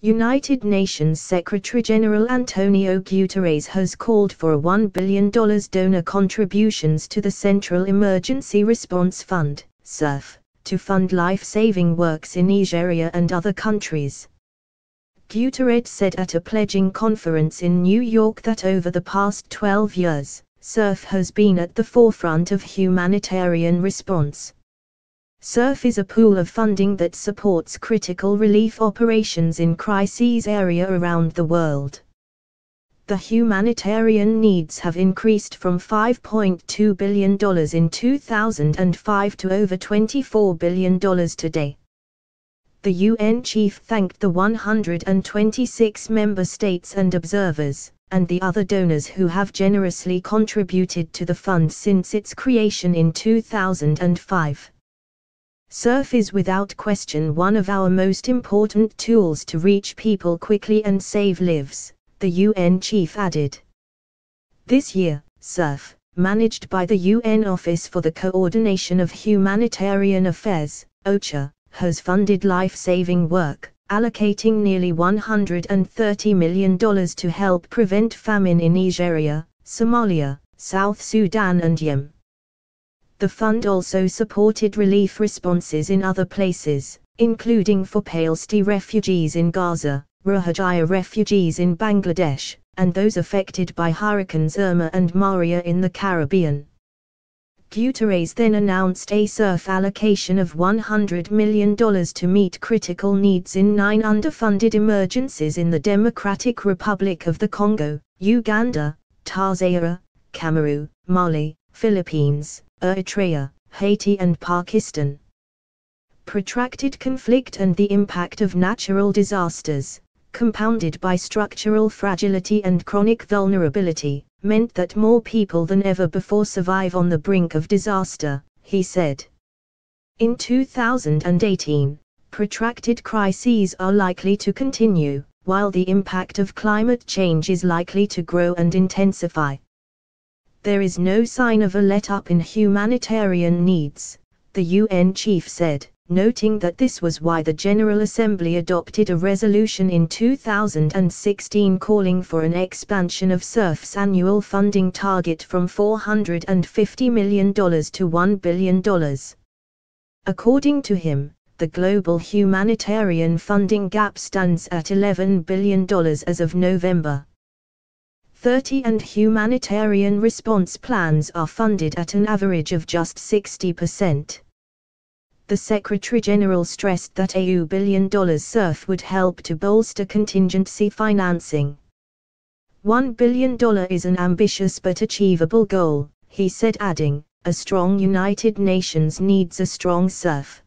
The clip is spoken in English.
United Nations Secretary-General Antonio Guterres has called for a $1 billion donor contributions to the Central Emergency Response Fund, CERF, to fund life-saving works in Nigeria and other countries. Guterres said at a pledging conference in New York that over the past 12 years, CERF has been at the forefront of humanitarian response. CERF is a pool of funding that supports critical relief operations in crises area around the world. The humanitarian needs have increased from $5.2 billion in 2005 to over $24 billion today. The UN chief thanked the 126 member states and observers, and the other donors who have generously contributed to the fund since its creation in 2005. CERF is without question one of our most important tools to reach people quickly and save lives, the UN chief added. This year, CERF, managed by the UN Office for the Coordination of Humanitarian Affairs, OCHA, has funded life-saving work, allocating nearly $130 million to help prevent famine in Nigeria, Somalia, South Sudan and Yemen. The fund also supported relief responses in other places, including for Palestinian refugees in Gaza, Rohingya refugees in Bangladesh, and those affected by Hurricanes Irma and Maria in the Caribbean. Guterres then announced a CERF allocation of $100 million to meet critical needs in nine underfunded emergencies in the Democratic Republic of the Congo, Uganda, Tanzania, Cameroon, Mali, Philippines, Eritrea, Haiti and Pakistan. Protracted conflict and the impact of natural disasters, compounded by structural fragility and chronic vulnerability, meant that more people than ever before survive on the brink of disaster, he said. In 2018, protracted crises are likely to continue, while the impact of climate change is likely to grow and intensify there is no sign of a let-up in humanitarian needs, the UN chief said, noting that this was why the General Assembly adopted a resolution in 2016 calling for an expansion of CERF's annual funding target from $450 million to $1 billion. According to him, the global humanitarian funding gap stands at $11 billion as of November. 30 and humanitarian response plans are funded at an average of just 60%. The Secretary General stressed that a billion dollars CERF would help to bolster contingency financing. $1 billion is an ambitious but achievable goal, he said adding, a strong United Nations needs a strong CERF.